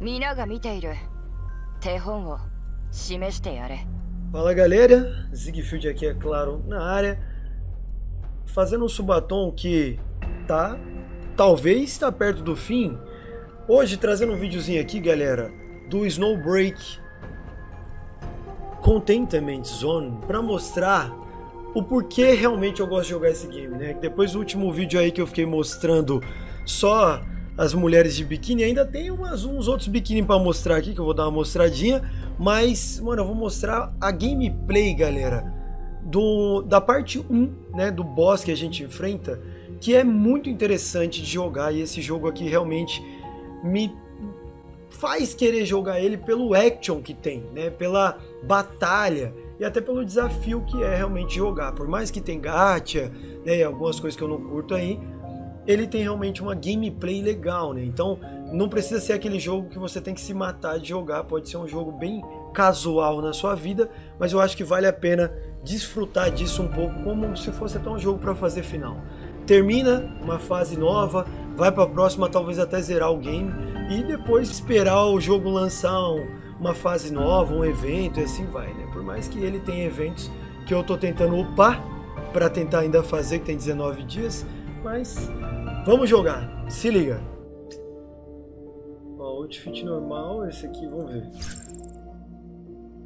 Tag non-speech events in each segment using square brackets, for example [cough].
Mina ga miteiru. Tehon. Fala galera, Zigfield aqui é claro na área, fazendo um subatom que tá, talvez está perto do fim. Hoje trazendo um videozinho aqui galera, do Snowbreak Contentment Zone, para mostrar o porquê realmente eu gosto de jogar esse game, né? Depois do último vídeo aí que eu fiquei mostrando só as mulheres de biquíni, ainda tem umas, uns outros biquíni para mostrar aqui, que eu vou dar uma mostradinha, mas, mano, eu vou mostrar a gameplay, galera, do, da parte 1, né, do boss que a gente enfrenta, que é muito interessante de jogar, e esse jogo aqui realmente me faz querer jogar ele pelo action que tem, né, pela batalha, e até pelo desafio que é realmente jogar. Por mais que tem gacha, né, algumas coisas que eu não curto aí, ele tem realmente uma gameplay legal, né? Então não precisa ser aquele jogo que você tem que se matar de jogar, pode ser um jogo bem casual na sua vida, mas eu acho que vale a pena desfrutar disso um pouco como se fosse até um jogo para fazer final. Termina uma fase nova, vai para a próxima, talvez até zerar o game e depois esperar o jogo lançar um, uma fase nova, um evento e assim vai, né? Por mais que ele tenha eventos que eu tô tentando upar para tentar ainda fazer, que tem 19 dias, mas vamos jogar. Se liga. Ó, outfit normal, esse aqui, vamos ver.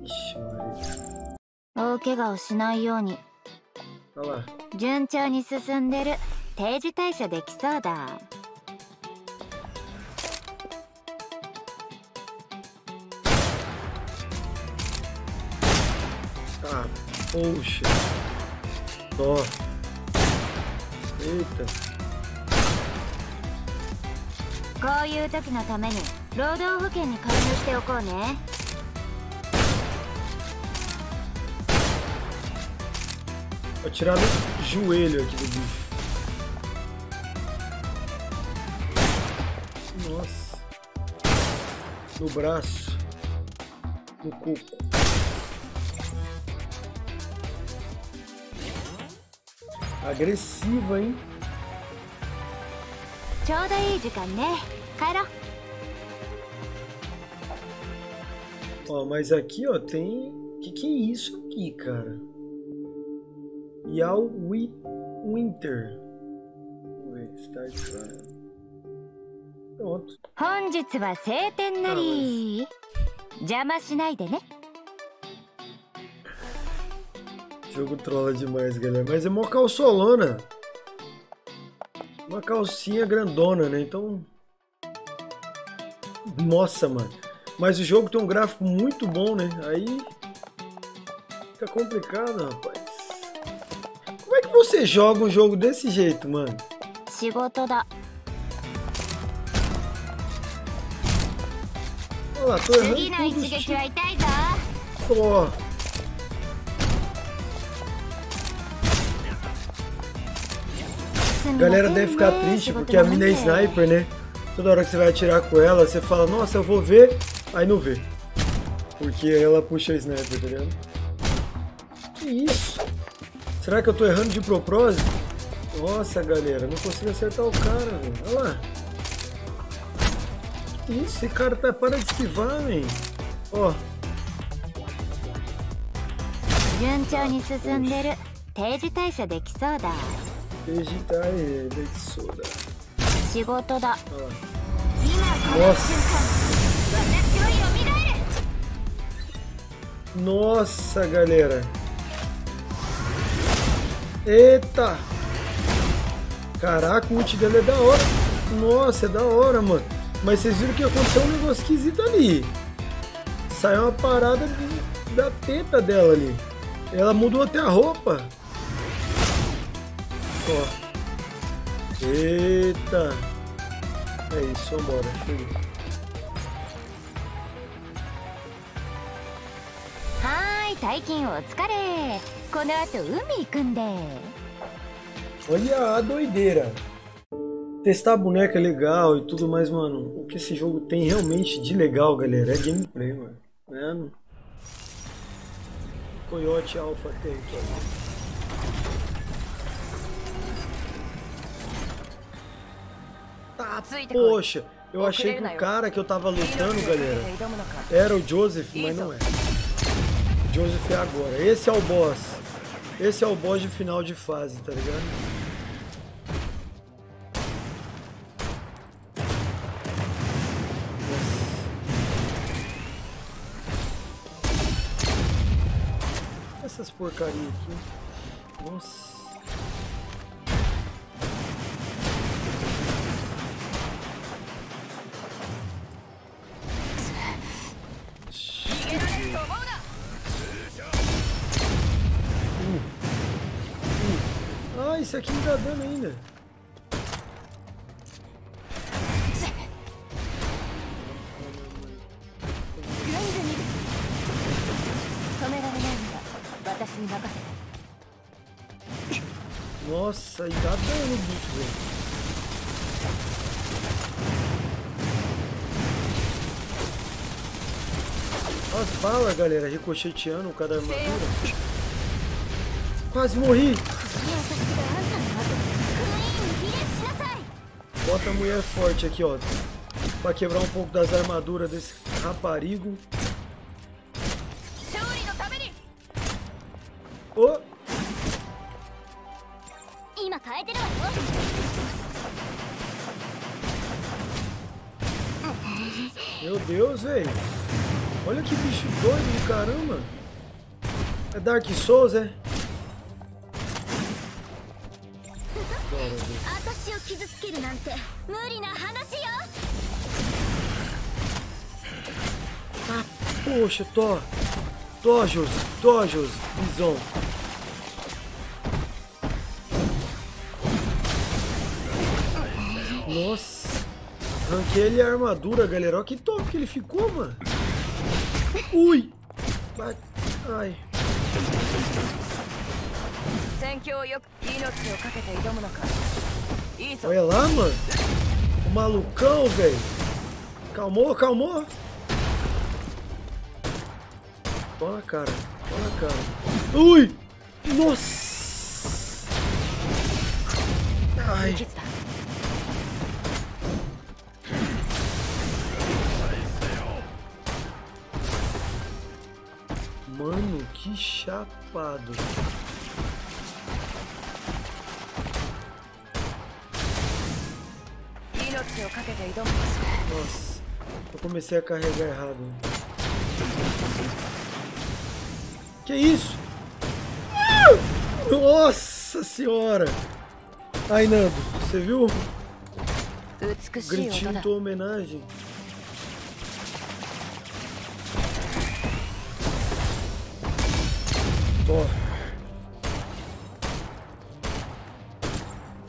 Ixi, Maria. 大怪我をしないように Olha lá. 順調に進んでる定時退社できそうだ Ah, poxa. Dó. Eita. こういう時のために労働保険に加入しておこうね Vou tirar no joelho aqui do bicho. Nossa. No braço. No coco. Agressiva, hein? ちょうどいい時間ね帰ろう Ó, mas aqui, ó, tem... Que que é isso aqui, cara? Yao Wi- Winter. Vamos ver, Start Trial. Pronto. 本日は晴天なり邪魔しないでね Jogo trola demais, galera. Mas é mó calçolona. Uma calcinha grandona, né? Então. nossa, mano. Mas o jogo tem um gráfico muito bom, né? Aí fica complicado, rapaz. Como é que você joga um jogo desse jeito, mano? Olha lá, tô errando tudo. Ó. Galera deve ficar triste porque a mina é sniper, né? toda hora que você vai atirar com ela, você fala, nossa, eu vou ver, aí não vê. Porque ela puxa a sniper, tá ligado? Que isso? Será que eu tô errando de propósito? Nossa, galera, não consigo acertar o cara, velho. Olha lá. Que isso? Esse cara tá para de esquivar, velho. Ó. Teiji Tai de Tai. 仕事だ Olha lá. 今この Nossa. 私を蘇る Nossa, galera. Eita. Caraca, o ult dele é da hora. Nossa, é da hora, mano. Mas vocês viram que aconteceu um negócio esquisito ali. Saiu uma parada de- da teta dela ali. Ela mudou até a roupa. Ó. Eita! É isso, vambora, cheguei. Ai, Taikin, o tsukare! Konoato, umi kunde! Olha a doideira! Testar a boneca é legal e tudo mais, mano. O que esse jogo tem realmente de legal, galera, é gameplay, mano. Né? Coyote Alpha Territory. Poxa. Eu achei que o cara que eu tava lutando, galera, era o Joseph, mas não é. Joseph é agora. Esse é o boss. Esse é o boss de final de fase, tá ligado? Essas porcaria aqui. Nossa. Isso aqui me dá dano ainda. Nossa, e dá dano, bicho, velho. As balas, galera, ricocheteando cada armadura. Quase morri. Bota a mulher forte aqui, ó. Pra quebrar um pouco das armaduras desse raparigo. Meu Deus, velho. Olha que bicho doido de caramba. É Dark Souls, é? Ah, poxa, Thor. Thor, Jos. Thor, Jos. Bison. Nossa. Arranquei ele a armadura, galera. Olha que top que ele ficou, mano. Ui. Ai. Olha lá, mano. O malucão, velho. Calmou, calmou. Olha a cara. Olha a cara. Ui! Nossa! Ai. Mano, que chapado. Nossa, eu comecei a carregar errado. Que isso? Nossa senhora! Ai, Nando, você viu? Gritinho tua homenagem. Ó.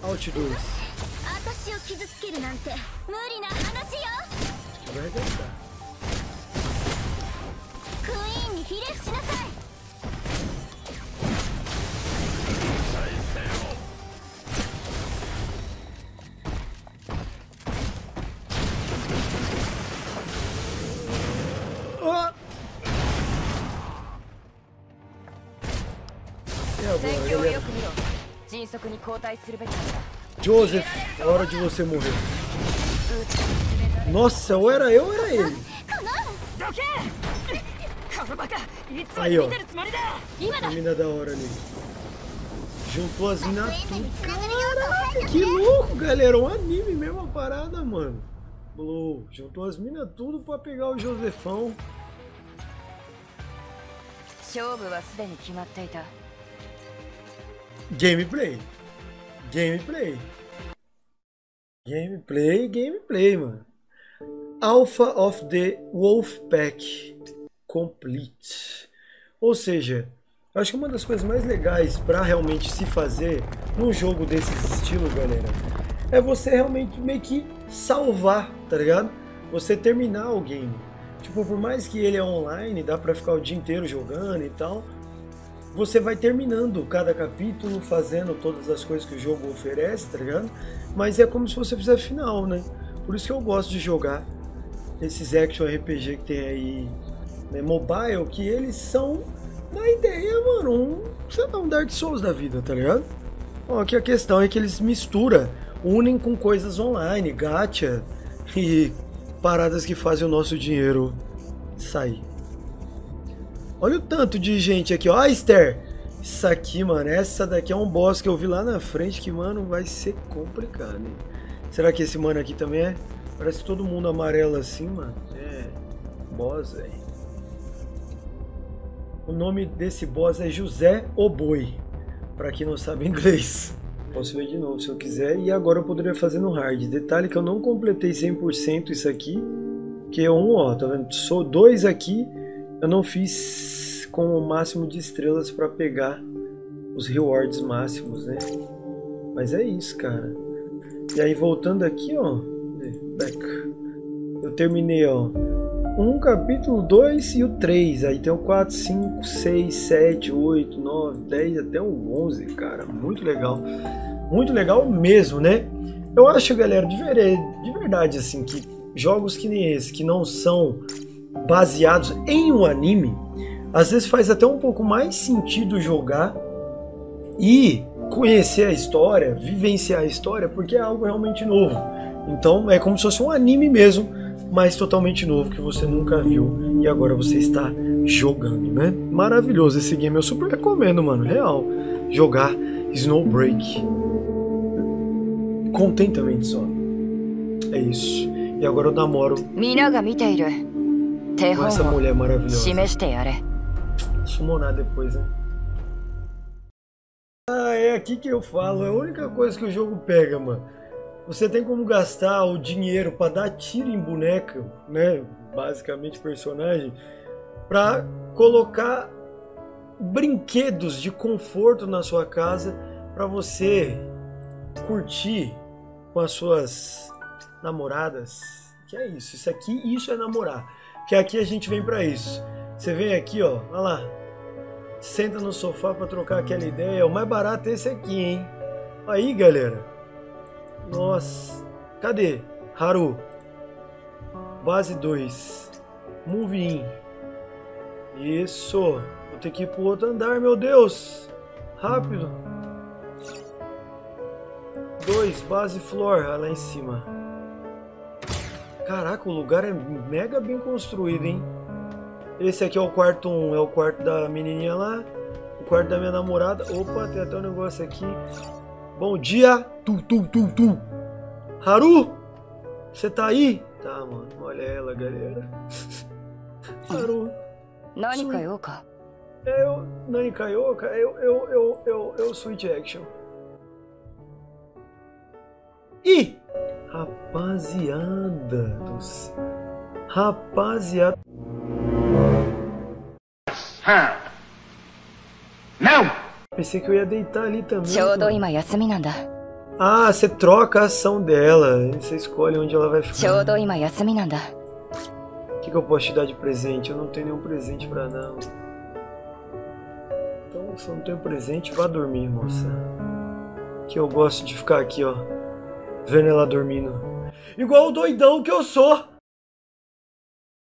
Alt 2. 私を傷つけるなんて無理な話よ。クイーンにひれ伏しなさい。をよく見ろ。迅速に後退するべきだ Joseph, é hora de você morrer. Nossa, ou era eu ou era ele. Aí, ó. A mina da hora ali. Juntou as minas tudo. Caralho, que louco, galera. Um anime mesmo a parada, mano. Blue. Juntou as minas tudo pra pegar o Josefão. 勝負はすでに決まっていた Gameplay. Gameplay. Gameplay, gameplay, mano. Alpha of the Wolfpack Complete. Ou seja, eu acho que uma das coisas mais legais para realmente se fazer num jogo desses estilos, galera, é você realmente meio que salvar, tá ligado? Você terminar o game. Tipo, por mais que ele é online, dá pra ficar o dia inteiro jogando e tal, você vai terminando cada capítulo, fazendo todas as coisas que o jogo oferece, tá ligado? Mas é como se você fizesse final, né? Por isso que eu gosto de jogar esses action RPG que tem aí, né, mobile, que eles são na ideia, mano, um, sei lá, um Dark Souls da vida, tá ligado? Ó, que a questão é que eles misturam, unem com coisas online, gacha, e paradas que fazem o nosso dinheiro sair. Olha o tanto de gente aqui, ó. Esther, isso aqui, mano, essa daqui é um boss que eu vi lá na frente que, mano, vai ser complicado, hein? Será que esse mano aqui também é? Parece todo mundo amarelo assim, mano. É, boss, velho. O nome desse boss é José Oboi, para quem não sabe [laughs] inglês. Posso ver de novo se eu quiser. E agora eu poderia fazer no hard. Detalhe que eu não completei 100% isso aqui. Que é um, ó, tá vendo? Sou dois aqui. Eu não fiz com o máximo de estrelas para pegar os rewards máximos, né? Mas é isso, cara. E aí voltando aqui, ó. Back. Eu terminei, ó. Um capítulo 2 e o 3. Aí tem o 4, 5, 6, 7, 8, 9, 10 até o 11, cara. Muito legal muito legal mesmo, né? Eu acho, galera, de, ver, de verdade, assim, que jogos que nem esse, que não são baseados em um anime, às vezes faz até um pouco mais sentido jogar e conhecer a história, vivenciar a história, porque é algo realmente novo. Então é como se fosse um anime mesmo, mas totalmente novo que você nunca viu e agora você está jogando, né? Maravilhoso esse game, eu super recomendo, mano, real. Jogar Snowbreak contentamento só. É isso. E agora eu namoro com essa mulher maravilhosa. Summonar depois, né? Ah, é aqui que eu falo. É a única coisa que o jogo pega, mano. Você tem como gastar o dinheiro para dar tiro em boneca, né? Basicamente personagem, para colocar brinquedos de conforto na sua casa para você curtir com as suas namoradas. Que é isso, isso aqui, isso é namorar. Que aqui a gente vem para isso. Você vem aqui, ó, olha lá. Senta no sofá para trocar aquela ideia. O mais barato é esse aqui, hein? Aí, galera. Nossa. Cadê? Haru. Base 2. Move in. Isso. Vou ter que ir pro outro andar, meu Deus. Rápido. 2, base floor, lá em cima. Caraca, o lugar é mega bem construído, hein? Esse aqui é o quarto 1, um, é o quarto da menininha lá. O quarto da minha namorada. Opa, tem até um negócio aqui. Bom dia! Tu, tu, tu, tu! Haru! Você tá aí? Tá, mano. Olha ela, galera. [laughs] Haru. Nani Kaioka? Eu, Nani Kaioka, eu, eu, eu, eu, eu, Switch Action. E rapaziada do céu. Rapaziada. Não! Pensei que eu ia deitar ali também. mano. Ah, você troca a ação dela. Você escolhe onde ela vai ficar. O que, que eu posso te dar de presente? Eu não tenho nenhum presente pra não. Então, se eu não tenho presente, vá dormir, moça. Que eu gosto de ficar aqui, ó vendo ela dormindo. Igual o doidão que eu sou.